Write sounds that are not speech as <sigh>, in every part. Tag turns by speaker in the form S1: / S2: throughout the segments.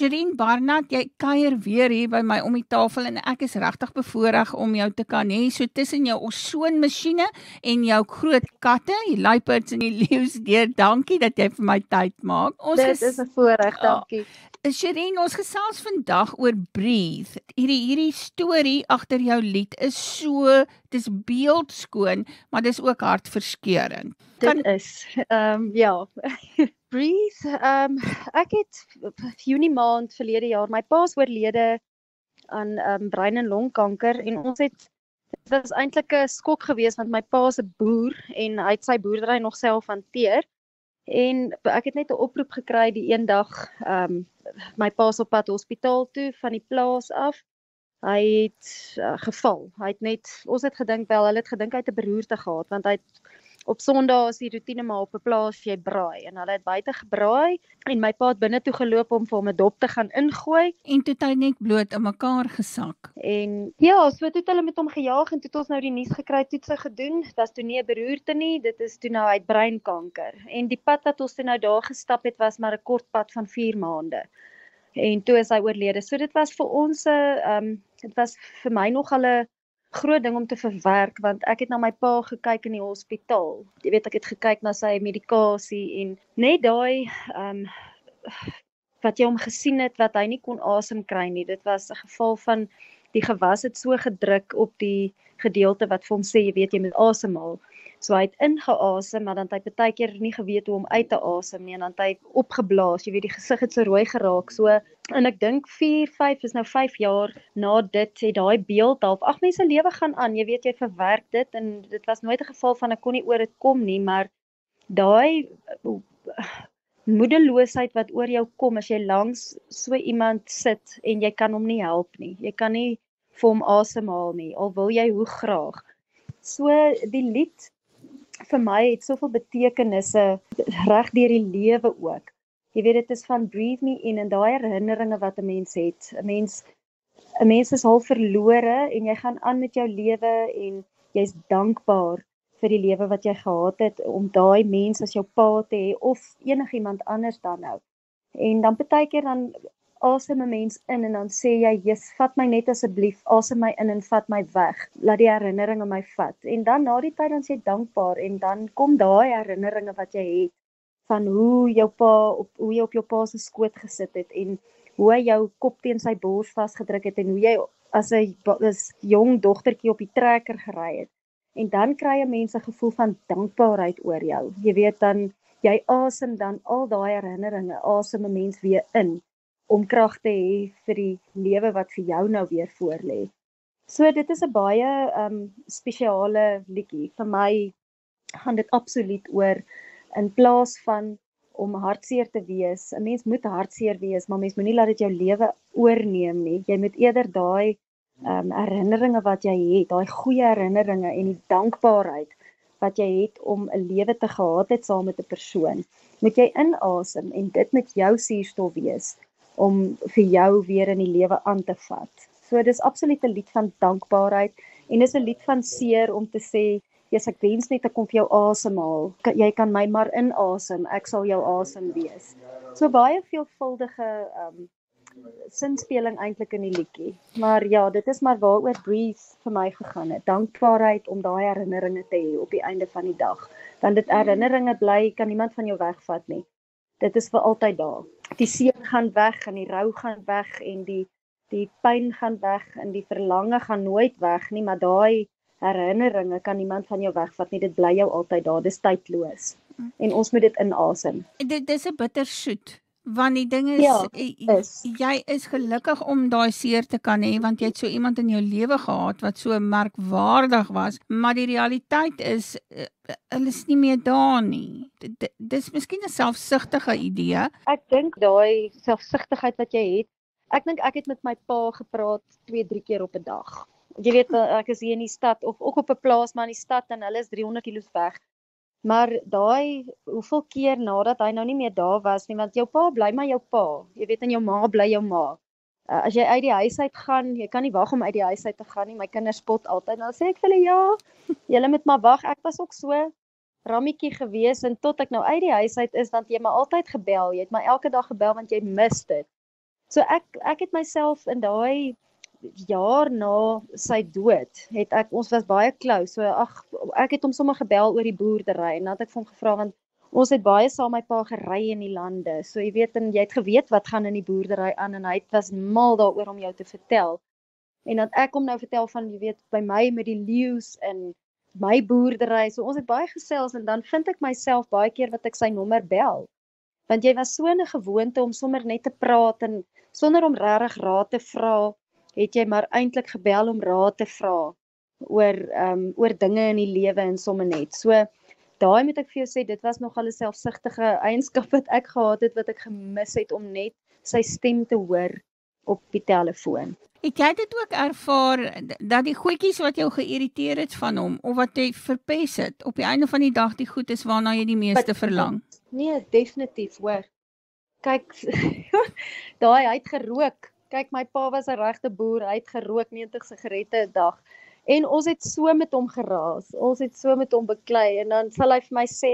S1: Sherin Barnard, jy kuier weer hier by my om die tafel en ek is regtig bevoorreg om jou te kan hê so tussen jou ossoonmasjiene en jou groot katte, die luiperds en die <laughs> leeu's deur. Dankie dat jy vir my tyd maak.
S2: Ons Dit is 'n voorreg, dankie.
S1: Oh, Sherin, ons gesels vandag oor Breathe. Hierdie hierdie storie agter jou lied is so, dis beeldskoon, maar dis ook hartverskeurende.
S2: Dit is ehm um, ja. <laughs> breathe. Ehm um, ek het Junie maand verlede jaar my pa's oorlede aan ehm um, brein en longkanker en ons het dit was eintlik 'n skok geweest want my pa's 'n boer en hy het sy boerdery nog self hanteer. En ek het net 'n oproep gekry die een dag ehm um, my pa's op pad hospitaal toe van die plaas af. Hy het uh, geval. Hy het net ons het gedink wel, hulle het gedink hy het 'n beroerte gehad want hy het op Sondag is die rotine maar op 'n plaas jy braai en hulle het buite gebraai en my pa het binne toe geloop om vir hom 'n dop te gaan ingooi
S1: en toe het hy net bloot in mekaar gesak.
S2: En ja, so toe het hulle met hom gejaag en toe het ons nou die nuus gekry toetse gedoen. Dit was toe nie 'n beroerte nie, dit is toe nou uit breinkanker. En die pad wat ons toe nou daar gestap het was maar 'n kort pad van 4 maande. En toe is hy oorlede. So dit was vir ons 'n ehm um, dit was vir my nog al 'n groot ding om te verwerk want ek het na my pa gekyk in die hospitaal. Jy weet ek het gekyk na sy medikasie en net daai ehm um, wat jy hom gesien het wat hy nie kon asem kry nie. Dit was 'n geval van die gewas het so gedruk op die gedeelte wat vir hom sê jy weet jy moet asemhaal. So hy het ingeasem, maar dan het hy baie keer nie geweet hoe om uit te asem nie en dan het hy opgeblaas. Jy weet die gesig het so rooi geraak. So en ek dink 4, 5 is nou 5 jaar na dit het daai beeld half. Ag mense lewe gaan aan. Jy weet jy verwerk dit en dit was nooit 'n geval van ek kon nie oor dit kom nie, maar daai moedeloosheid wat oor jou kom as jy langs so iemand sit en jy kan hom nie help nie. Jy kan nie vir hom asemhaal nie al wil jy hoe graag. So die lied vir my het soveel betekenisse reg deur die lewe ook. Jy weet dit is van breathe me in en daai herinneringe wat 'n mens het. 'n Mens 'n mens is al verlore en jy gaan aan met jou lewe en jy's dankbaar vir die lewe wat jy gehad het om daai mens as jou pa te hê of enigiemand anders dan nou. En dan baie keer dan asem 'n mens in en dan sê jy, "Jesus, vat my net asseblief, asem my in en vat my weg. Laat die herinneringe my vat." En dan na die tyd dan sê jy dankbaar en dan kom daai herinneringe wat jy het van hoe jou pa op hoe jy op jou pa se skoot gesit het en hoe hy jou kop teen sy bors vasgedruk het en hoe jy as 'n as jong dogtertjie op die trekker gery het. En dan kry 'n mens 'n gevoel van dankbaarheid oor jou. Jy weet dan jy asem dan al daai herinneringe, asem 'n mens weer in om krag te hê vir die lewe wat vir jou nou weer voorlê. So dit is 'n baie um spesiale liedjie. Vir my gaan dit absoluut oor in plaas van om hartseer te wees. 'n Mens moet hartseer wees, maar mens moenie laat dit jou lewe oorneem nie. Jy moet eerder daai um herinneringe wat jy het, daai goeie herinneringe en die dankbaarheid wat jy het om 'n lewe te gehad het saam met 'n persoon, moet jy inasem en dit met jou suurstof wees om vir jou weer in die lewe aan te vat. So dis absoluut 'n lied van dankbaarheid en dis 'n lied van seer om te sê, "Jesus, ek wens net ek kon vir jou asemhaal. Jy kan my maar inasem, ek sal jou asem wees." So baie veelvuldige um sinspeling eintlik in die liedjie. Maar ja, dit is maar waaroor Breathe vir my gegaan het. Dankbaarheid om daai herinneringe te hê op die einde van die dag. Want dit herinneringe bly kan niemand van jou wegvat nie dit is vir altyd daar. Die seer gaan weg en die rou gaan weg en die die pyn gaan weg en die verlange gaan nooit weg nie, maar daai herinneringe kan niemand van jou wegvat nie. Dit bly jou altyd daar. Dis tydloos. En ons moet dit inasem.
S1: Dit dis 'n bitter soet want die ding is, ja, is. jy is gelukkig om daai seer te kan hê want jy het so iemand in jou lewe gehad wat so merkwaardig was maar die realiteit is uh, hulle is nie meer daar nie. D dis miskien 'n selfsugtige idee.
S2: Ek dink daai selfsugtigheid wat jy het ek dink ek het met my pa gepraat 2 3 keer op 'n dag. Jy weet ek is hier in die stad of ook op 'n plaas maar in die stad en hulle is 300 km weg Maar daai hoeveel keer nadat hy nou nie meer daar was nie, want jou pa bly maar jou pa. Jy weet en jou ma bly jou ma. Uh, as jy uit die huis uit gaan, jy kan nie wag om uit die huis uit te gaan nie. My kinders spot altyd. Dan sê ek vir hulle ja, julle moet maar wag. Ek was ook so rammetjie gewees en tot ek nou uit die huis uit is, dan jy my altyd gebel. Jy het my elke dag gebel want jy mis dit. So ek ek het myself in daai jaar na sy dood, het ek ons was baie close. So ag ek het hom sommer gebel oor die boerdery en dan het ek vir hom gevra want ons het baie saam my pa gery in die lande. So jy weet en jy het geweet wat gaan in die boerdery aan en hy was mal daaroor om jou te vertel. En dan ek kom nou vertel van jy weet by my met die leeu's en my boerdery. So ons het baie gesels en dan vind ek myself baie keer wat ek sy nommer bel. Want jy was so 'n gewoonte om sommer net te praat en sonder om regtig raad te vra, het jy maar eintlik gebel om raad te vra oor ehm um, oor dinge in die lewe en sommer net. So daai moet ek vir jou sê dit was nog al 'n selfsugtige eienskap wat ek gehad het wat ek gemis het om net sy stem te hoor op die telefoon.
S1: Het jy dit ook ervaar dat die goedjies wat jou geïrriteer het van hom of wat jy verpes het op die einde van die dag die goed is waarna jy die meeste verlang?
S2: Nee, definitief, hoor. Kyk, <laughs> daai hy het gerook. Kyk, my pa was 'n regte boer. Hy het gerook 90 sigarette 'n dag en ons het so met hom geraas. Ons het so met hom beklei en dan sal hy vir my sê: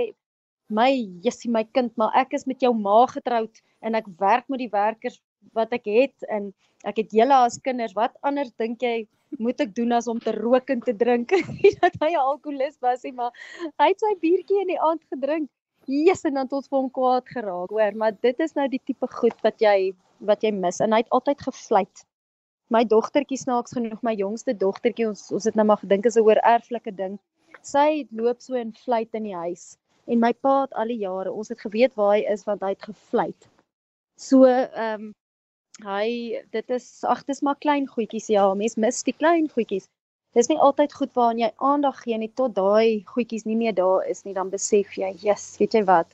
S2: "My Jessie, my kind, maar ek is met jou ma getroud en ek werk met die werkers wat ek het en ek het julle as kinders. Wat anders dink jy moet ek doen as om te rook en te drink?" <laughs> dat hy 'n alkoholist was, nie, maar hy het sy biertjie in die aand gedrink. Jesus en dan tot vir hom kwaad geraak, hoor, maar dit is nou die tipe goed wat jy wat jy mis en hy het altyd gevleit my dogtertjie snaaks genoeg my jongste dogtertjie ons ons het nou maar gedink is 'n oor erflike ding. Sy loop so in fluit in die huis en my pa het al die jare ons het geweet waar hy is want hy het gefluit. So ehm um, hy dit is ag dis maar klein goedjies ja mens mis die klein goedjies. Dis nie altyd goed waaraan jy aandag gee nie tot daai goedjies nie meer daar is nie dan besef jy yes weet jy wat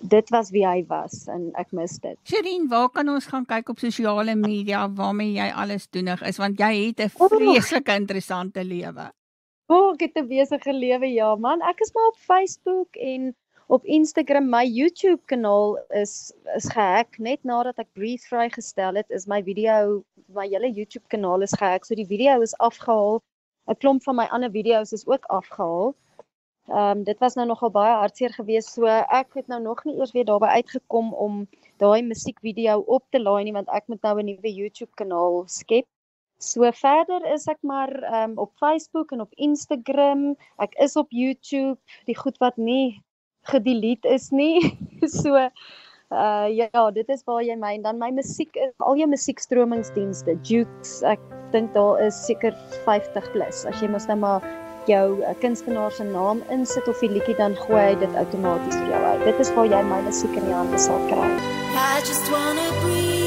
S2: dit was wie hy was en ek mis dit.
S1: Sherin, waar kan ons gaan kyk op sosiale media waarmee jy alles doenig is want jy het 'n vreeslike interessante lewe.
S2: O, oh, ek het 'n besige lewe ja man. Ek is maar op Facebook en op Instagram. My YouTube kanaal is is gehack net nadat ek Breathe vrygestel het, is my video my hele YouTube kanaal is gehack. So die video is afgehaal. 'n Klomp van my ander video's is ook afgehaal. Ehm um, dit was nou nogal baie hartseer geweest so ek het nou nog nie eers weer daarby uitgekom om daai musiekvideo op te laai nie want ek moet nou 'n nuwe YouTube kanaal skep. So verder is ek maar ehm um, op Facebook en op Instagram. Ek is op YouTube, die goed wat nie gedelete is nie. <laughs> so uh ja, dit is waar jy my en dan my musiek is al jou musiekstromingsdienste, Jukes. Ek dink daar is seker 50 plus. As jy mos nou maar jou uh, kunstenaar se naam insit of die liedjie dan gooi hy dit outomaties vir jou uit. Dit is waar jy my musiek in die hande sal kry. I just wanna breathe